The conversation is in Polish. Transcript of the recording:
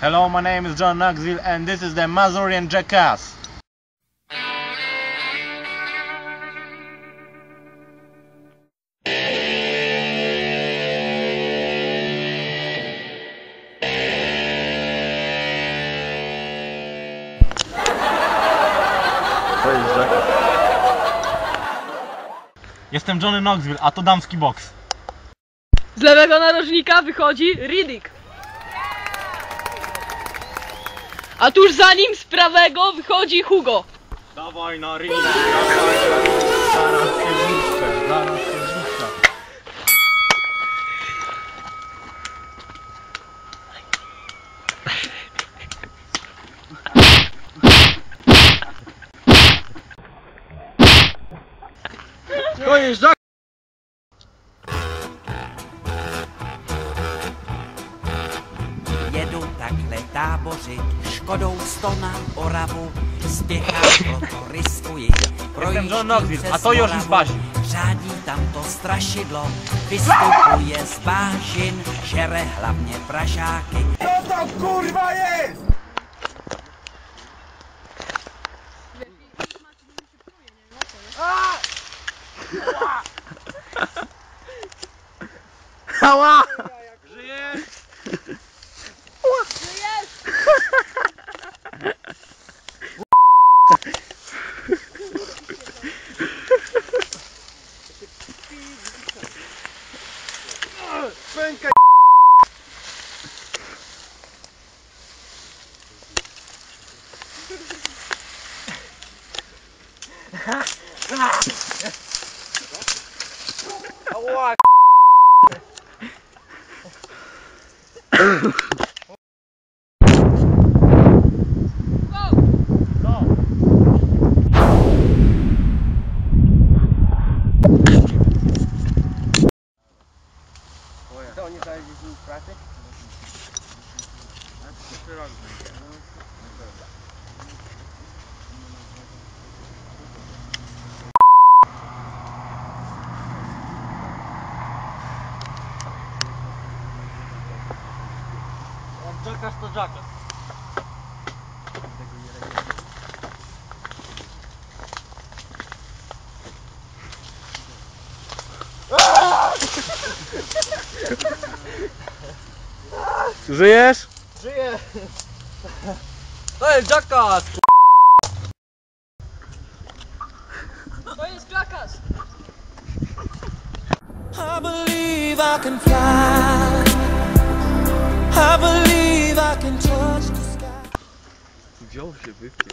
Hello, my name is John Knoxville and this is the Mazurian Jackass. Jestem Johnny Knoxville, a to damski boks. Z lewego narożnika wychodzi Riddick. A tuż za nim z prawego wychodzi Hugo. Dawaj na ring, dawaj na ring. Zaraz się zniszczę, zaraz. To jest Jedu takhle tábořit, škodou sto na Oravu, spěchá, proto riskuji. John Knoxville, a to Bažin. Řádí tam to strašidlo, vystupuje z Bážin, žere hlavně pražáky. Ała! Oh, To nie zależy z nich pracy? Znaczy, to rok Jackass to Jackass. Żyjesz? Żyję! To jest Jackass! To jest Jackass. I believe I can fly. I believe Wziął się wypił,